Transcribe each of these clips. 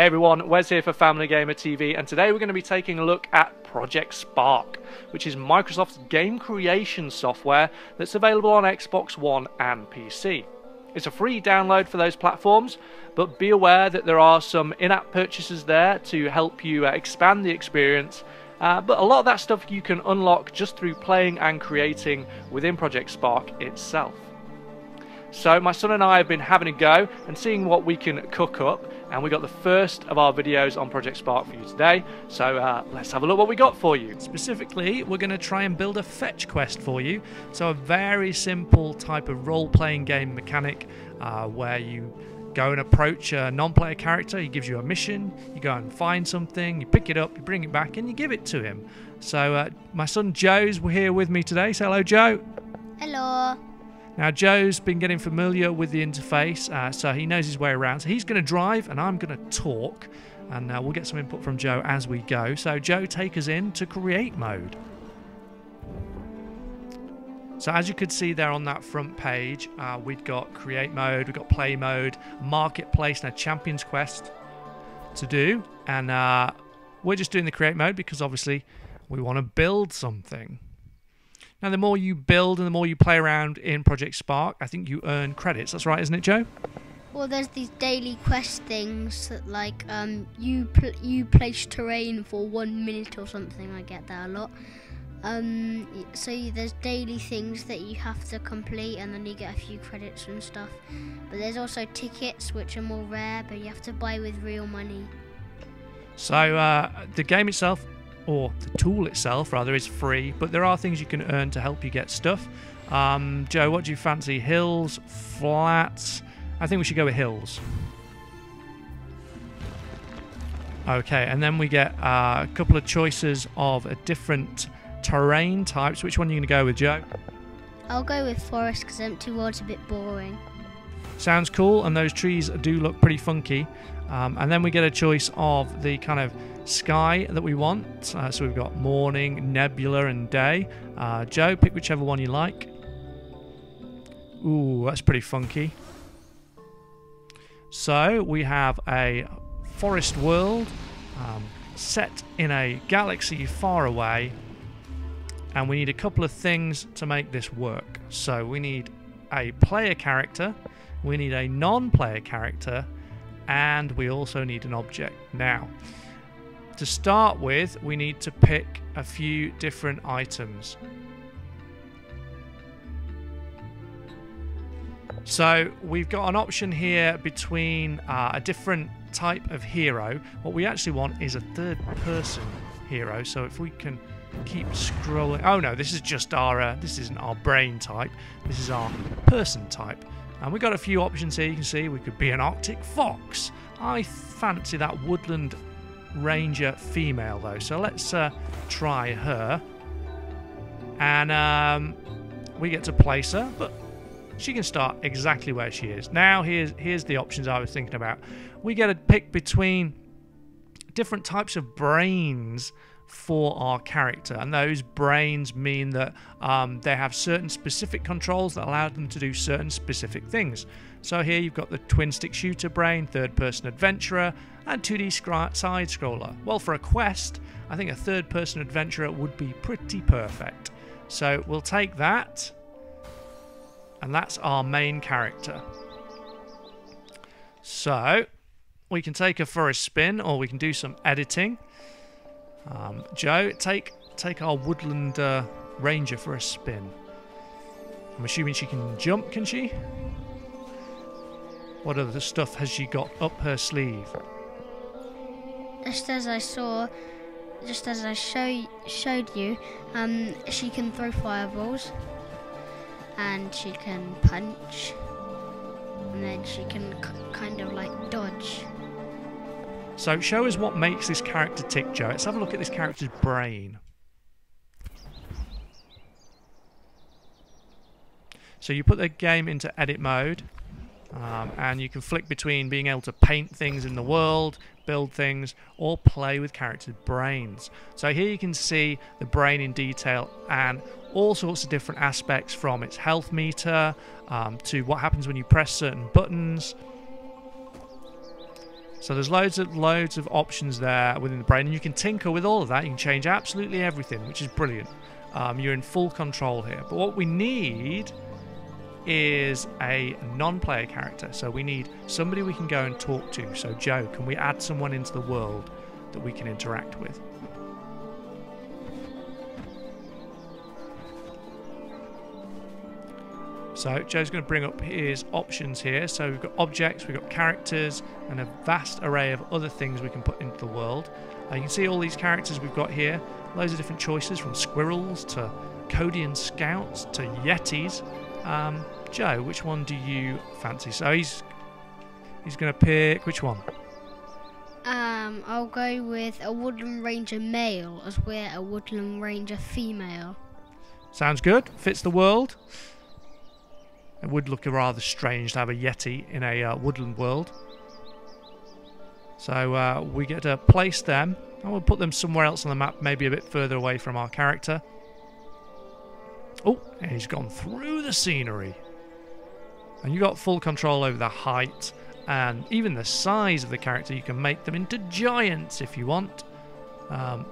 Hey everyone, Wes here for Family Gamer TV, and today we're going to be taking a look at Project Spark, which is Microsoft's game creation software that's available on Xbox One and PC. It's a free download for those platforms, but be aware that there are some in app purchases there to help you uh, expand the experience. Uh, but a lot of that stuff you can unlock just through playing and creating within Project Spark itself. So my son and I have been having a go and seeing what we can cook up and we got the first of our videos on Project Spark for you today. So uh, let's have a look what we got for you. Specifically, we're going to try and build a fetch quest for you. So a very simple type of role-playing game mechanic uh, where you go and approach a non-player character, he gives you a mission, you go and find something, you pick it up, you bring it back and you give it to him. So uh, my son Joe's here with me today. Say hello Joe. Hello. Now, Joe's been getting familiar with the interface, uh, so he knows his way around. So he's going to drive, and I'm going to talk, and uh, we'll get some input from Joe as we go. So, Joe, take us in to create mode. So as you could see there on that front page, uh, we've got create mode, we've got play mode, marketplace, and a champions quest to do. And uh, we're just doing the create mode because obviously we want to build something. Now, the more you build and the more you play around in Project Spark, I think you earn credits. That's right, isn't it, Joe? Well, there's these daily quest things that, like, um, you pl- you place terrain for one minute or something. I get that a lot. Um, so there's daily things that you have to complete, and then you get a few credits and stuff. But there's also tickets, which are more rare, but you have to buy with real money. So uh, the game itself or the tool itself rather is free, but there are things you can earn to help you get stuff. Um, Joe, what do you fancy? Hills, flats? I think we should go with hills. Okay, and then we get uh, a couple of choices of a different terrain types. Which one are you going to go with, Joe? I'll go with forest because empty world's a bit boring. Sounds cool, and those trees do look pretty funky. Um, and then we get a choice of the kind of sky that we want. Uh, so we've got morning, nebula, and day. Uh, Joe, pick whichever one you like. Ooh, that's pretty funky. So we have a forest world um, set in a galaxy far away. And we need a couple of things to make this work. So we need a player character, we need a non player character, and we also need an object. Now, to start with, we need to pick a few different items. So we've got an option here between uh, a different type of hero. What we actually want is a third person hero. So if we can keep scrolling. Oh no, this is just our, uh, this isn't our brain type. This is our person type. And we've got a few options here. You can see we could be an Arctic fox. I fancy that woodland ranger female though. So let's uh, try her. And um, we get to place her, but she can start exactly where she is. Now here's here's the options I was thinking about. We get to pick between different types of brains for our character. And those brains mean that um, they have certain specific controls that allow them to do certain specific things. So here you've got the twin stick shooter brain, third person adventurer, and 2D side scroller. Well, for a quest, I think a third person adventurer would be pretty perfect. So we'll take that, and that's our main character. So we can take her for a spin, or we can do some editing. Um, Joe, take take our woodland uh, ranger for a spin. I'm assuming she can jump, can she? What other stuff has she got up her sleeve? Just as I saw, just as I show, showed you, um, she can throw fireballs, and she can punch, and then she can kind of like dodge. So show us what makes this character tick, Joe. Let's have a look at this character's brain. So you put the game into edit mode, um, and you can flick between being able to paint things in the world, build things, or play with characters' brains. So here you can see the brain in detail and all sorts of different aspects from its health meter um, to what happens when you press certain buttons, So there's loads of loads of options there within the brain, and you can tinker with all of that. You can change absolutely everything, which is brilliant. Um, you're in full control here. But what we need is a non-player character. So we need somebody we can go and talk to. So Joe, can we add someone into the world that we can interact with? So Joe's going to bring up his options here. So we've got objects, we've got characters, and a vast array of other things we can put into the world. Uh, you can see all these characters we've got here. Loads of different choices from squirrels to Codian scouts to yetis. Um, Joe, which one do you fancy? So he's he's going to pick which one? Um, I'll go with a woodland ranger male as we're a woodland ranger female. Sounds good. Fits the world. It would look rather strange to have a Yeti in a uh, woodland world. So uh, we get to place them. And we'll put them somewhere else on the map, maybe a bit further away from our character. Oh, and he's gone through the scenery. And you've got full control over the height and even the size of the character. You can make them into giants if you want. Um,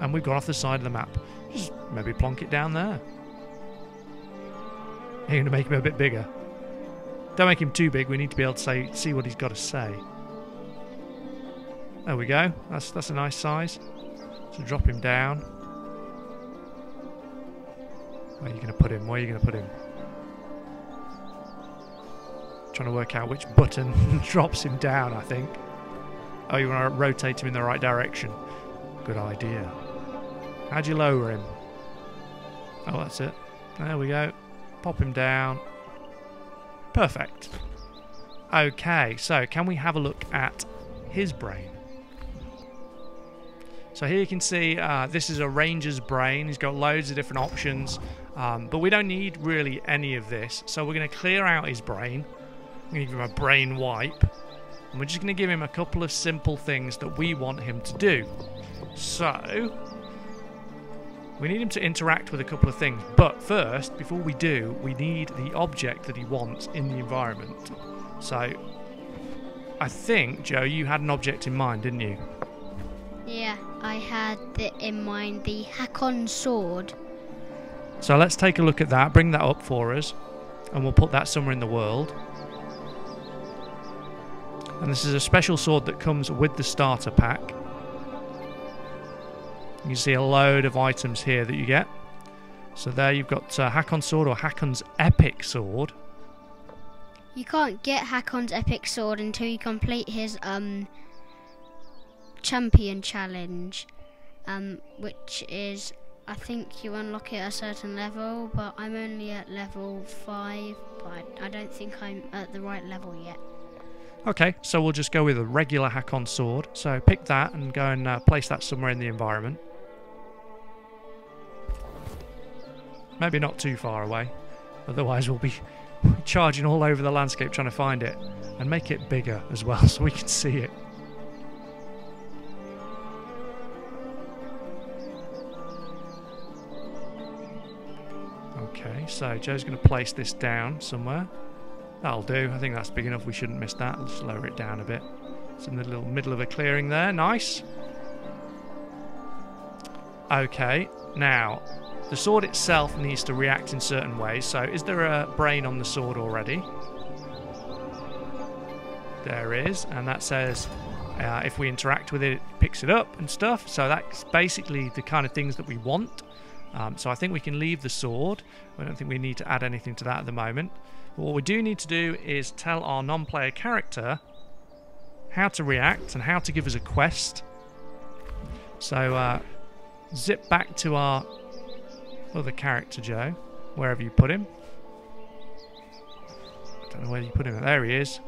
and we've gone off the side of the map. Just maybe plonk it down there. You're going to make him a bit bigger. Don't make him too big. We need to be able to say, see what he's got to say. There we go. That's that's a nice size. So drop him down. Where are you going to put him? Where are you going to put him? Trying to work out which button drops him down, I think. Oh, you want to rotate him in the right direction. Good idea. How do you lower him? Oh, that's it. There we go. Pop him down. Perfect. Okay, so can we have a look at his brain? So here you can see uh, this is a ranger's brain. He's got loads of different options, um, but we don't need really any of this. So we're going to clear out his brain. I'm going to give him a brain wipe. And we're just going to give him a couple of simple things that we want him to do. So we need him to interact with a couple of things, but first, before we do, we need the object that he wants in the environment. So, I think, Joe, you had an object in mind, didn't you? Yeah, I had the, in mind the Hakon sword. So let's take a look at that, bring that up for us, and we'll put that somewhere in the world. And this is a special sword that comes with the starter pack. You can see a load of items here that you get. So there you've got uh, Hakon's sword or Hakon's epic sword. You can't get Hakon's epic sword until you complete his um champion challenge, um, which is I think you unlock it at a certain level, but I'm only at level five, but I don't think I'm at the right level yet. Okay, so we'll just go with a regular Hakon sword. So pick that and go and uh, place that somewhere in the environment. Maybe not too far away. Otherwise, we'll be charging all over the landscape trying to find it. And make it bigger as well so we can see it. Okay, so Joe's going to place this down somewhere. That'll do. I think that's big enough. We shouldn't miss that. Let's lower it down a bit. It's in the little middle of a clearing there. Nice. Okay, now the sword itself needs to react in certain ways. So is there a brain on the sword already? There is, and that says uh, if we interact with it, it picks it up and stuff. So that's basically the kind of things that we want. Um, so I think we can leave the sword. I don't think we need to add anything to that at the moment. But what we do need to do is tell our non-player character how to react and how to give us a quest. So uh, zip back to our other character, Joe, wherever you put him. I don't know where you put him. There he is.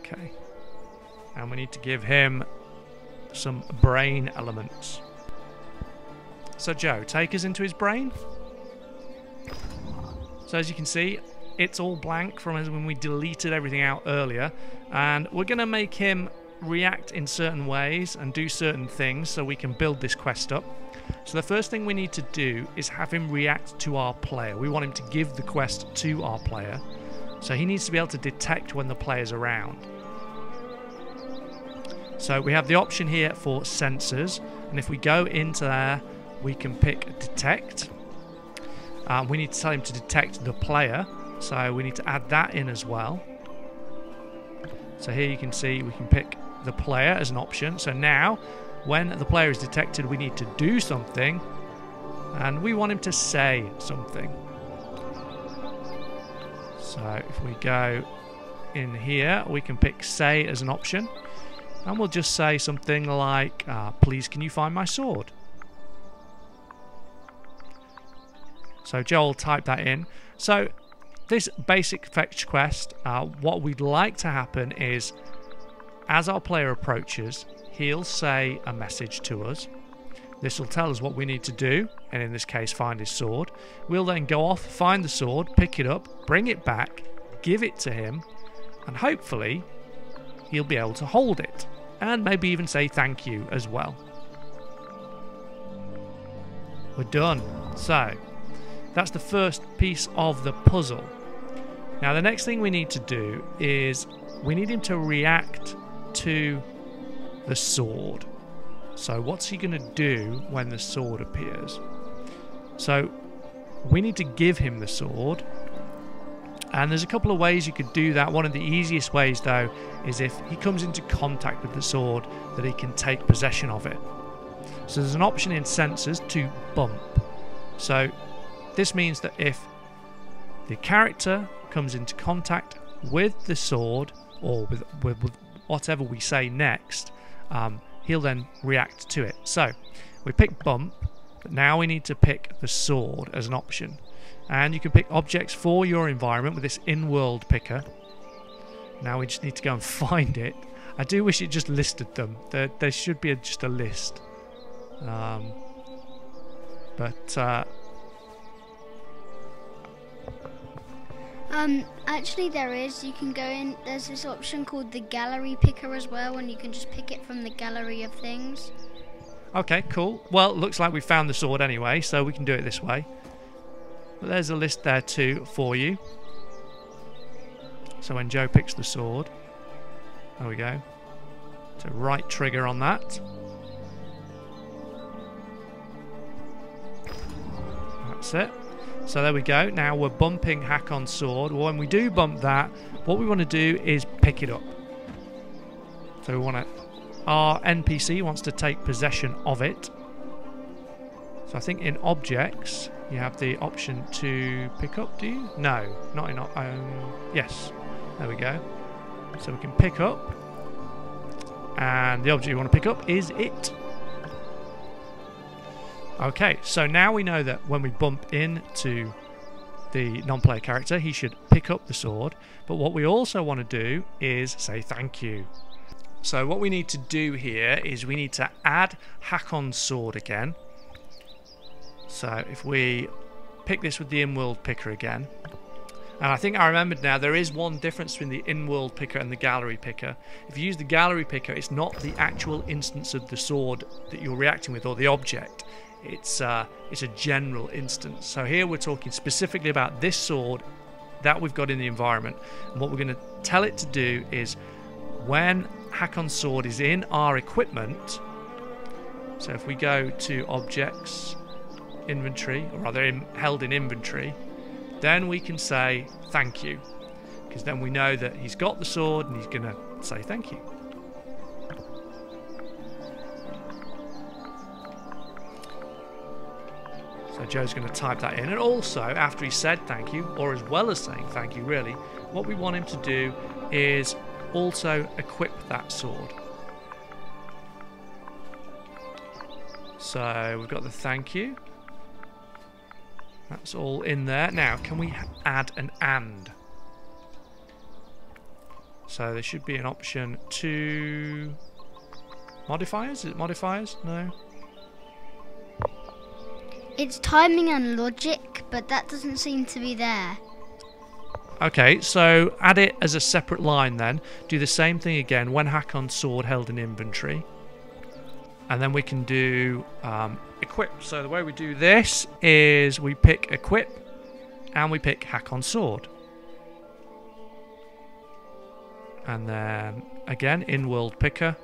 Okay. And we need to give him some brain elements. So Joe, take us into his brain. So as you can see, it's all blank from when we deleted everything out earlier. And we're going to make him react in certain ways and do certain things so we can build this quest up. So the first thing we need to do is have him react to our player. We want him to give the quest to our player. So he needs to be able to detect when the player's around. So we have the option here for sensors, and if we go into there, we can pick detect. Um, we need to tell him to detect the player, so we need to add that in as well. So here you can see we can pick the player as an option. So now, when the player is detected, we need to do something, and we want him to say something. So if we go in here, we can pick say as an option. And we'll just say something like, uh, please can you find my sword? So Joel type that in. So this basic fetch quest, uh, what we'd like to happen is, as our player approaches, he'll say a message to us. This will tell us what we need to do, and in this case, find his sword. We'll then go off, find the sword, pick it up, bring it back, give it to him, and hopefully he'll be able to hold it and maybe even say thank you as well. We're done. So, that's the first piece of the puzzle. Now, the next thing we need to do is we need him to react to the sword. So, what's he going to do when the sword appears? So, we need to give him the sword. And there's a couple of ways you could do that. One of the easiest ways, though, is if he comes into contact with the sword, that he can take possession of it. So there's an option in sensors to bump. So this means that if the character comes into contact with the sword or with, with, with whatever we say next, um, he'll then react to it. So we pick bump, but now we need to pick the sword as an option. And you can pick objects for your environment with this in-world picker. Now we just need to go and find it. I do wish it just listed them. There, there should be a, just a list. Um, but uh, Um, actually, there is. You can go in. There's this option called the gallery picker as well, and you can just pick it from the gallery of things. Okay, cool. Well, looks like we found the sword anyway, so we can do it this way. But there's a list there too for you. So when Joe picks the sword, there we go. So right trigger on that. That's it. So there we go. Now we're bumping Hakon sword. When we do bump that, what we want to do is pick it up. So we want to. Our NPC wants to take possession of it. So I think in objects you have the option to pick up. Do you? No, not in. Um, yes. There we go. So we can pick up, and the object you want to pick up is it. Okay, so now we know that when we bump into the non-player character, he should pick up the sword. But what we also want to do is say thank you. So what we need to do here is we need to add Hakon's sword again. So if we pick this with the in-world picker again, and I think I remembered now there is one difference between the in-world picker and the gallery picker. If you use the gallery picker, it's not the actual instance of the sword that you're reacting with or the object. It's uh, it's a general instance. So here we're talking specifically about this sword that we've got in the environment. And what we're going to tell it to do is when Hakon's sword is in our equipment. So if we go to objects, inventory, or rather in, held in inventory, then we can say thank you. Because then we know that he's got the sword and he's going to say thank you. Joe's going to type that in. And also, after he said thank you, or as well as saying thank you, really, what we want him to do is also equip that sword. So we've got the thank you. That's all in there. Now, can we add an and? So there should be an option to modifiers. Is it modifiers? No. It's timing and logic, but that doesn't seem to be there. Okay, so add it as a separate line then. Do the same thing again when Hakon sword held in inventory. And then we can do um, equip. So the way we do this is we pick equip and we pick Hakon sword. And then again in world picker.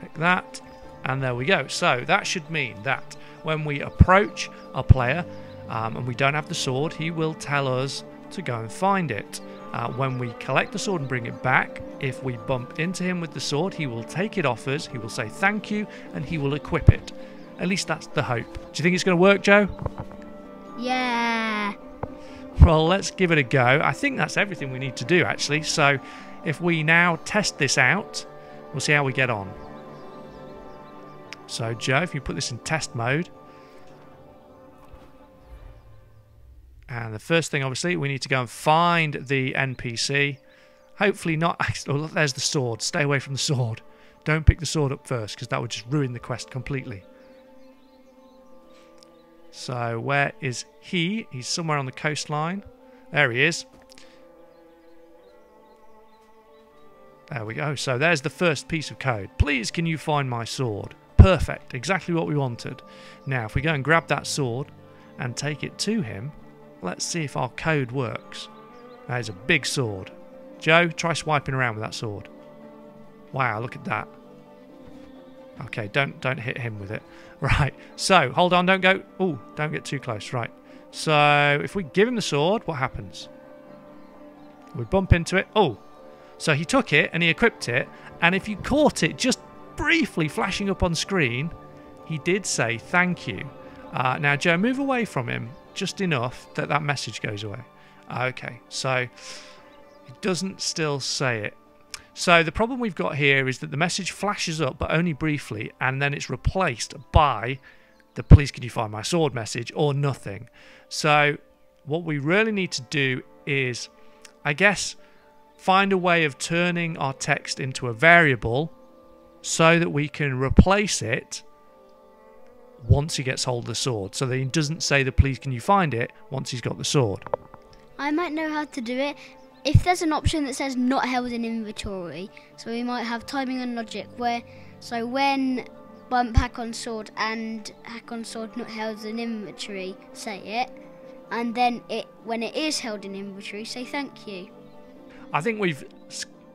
Pick that and there we go. So that should mean that when we approach a player um, and we don't have the sword, he will tell us to go and find it. Uh, when we collect the sword and bring it back, if we bump into him with the sword, he will take it off us, he will say thank you, and he will equip it. At least that's the hope. Do you think it's going to work, Joe? Yeah. Well, let's give it a go. I think that's everything we need to do, actually. So if we now test this out, we'll see how we get on. So, Joe, if you put this in test mode. And the first thing, obviously, we need to go and find the NPC. Hopefully not... Oh, there's the sword. Stay away from the sword. Don't pick the sword up first, because that would just ruin the quest completely. So where is he? He's somewhere on the coastline. There he is. There we go. So there's the first piece of code. Please can you find my sword? Perfect. Exactly what we wanted. Now if we go and grab that sword and take it to him, let's see if our code works. That is a big sword. Joe, try swiping around with that sword. Wow, look at that. Okay, don't don't hit him with it. Right. So, hold on, don't go. Oh, don't get too close. Right. So, if we give him the sword, what happens? We bump into it. Oh. So he took it and he equipped it, and if you caught it just briefly flashing up on screen, he did say thank you. Uh, now, Joe, move away from him just enough that that message goes away. Okay, so it doesn't still say it. So the problem we've got here is that the message flashes up, but only briefly, and then it's replaced by the please can you find my sword message or nothing. So what we really need to do is, I guess, find a way of turning our text into a variable so that we can replace it once he gets hold of the sword. So that he doesn't say the please can you find it once he's got the sword. I might know how to do it if there's an option that says not held in inventory, so we might have timing and logic where, so when bump Hakon sword and Hakon sword not held in inventory, say it, and then it when it is held in inventory, say thank you. I think we've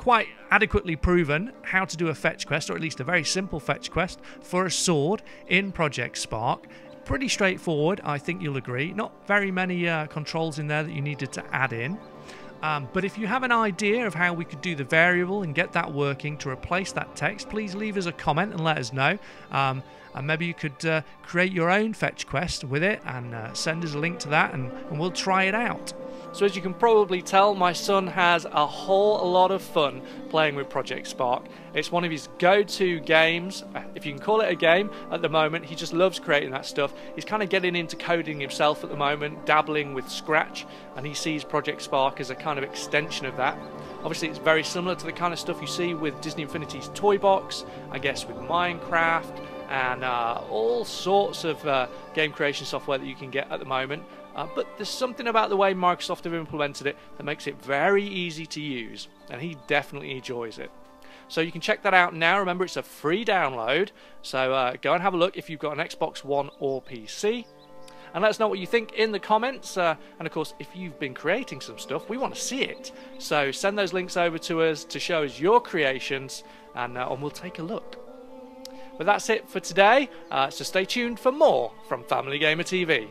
quite adequately proven how to do a fetch quest, or at least a very simple fetch quest, for a sword in Project Spark. Pretty straightforward, I think you'll agree. Not very many uh, controls in there that you needed to add in. Um, but if you have an idea of how we could do the variable and get that working to replace that text, please leave us a comment and let us know. Um, and maybe you could uh, create your own fetch quest with it and uh, send us a link to that and, and we'll try it out. So as you can probably tell, my son has a whole lot of fun playing with Project Spark. It's one of his go-to games, uh, if you can call it a game at the moment. He just loves creating that stuff. He's kind of getting into coding himself at the moment, dabbling with Scratch, and he sees Project Spark as a kind of extension of that. Obviously, it's very similar to the kind of stuff you see with Disney Infinity's Toy Box, I guess with Minecraft, and uh, all sorts of uh, game creation software that you can get at the moment. Uh, but there's something about the way Microsoft have implemented it that makes it very easy to use, and he definitely enjoys it. So you can check that out now. Remember, it's a free download, so uh, go and have a look if you've got an Xbox One or PC. And let us know what you think in the comments. Uh, and of course, if you've been creating some stuff, we want to see it. So send those links over to us to show us your creations, and, uh, and we'll take a look. But that's it for today, uh, so stay tuned for more from Family Gamer TV.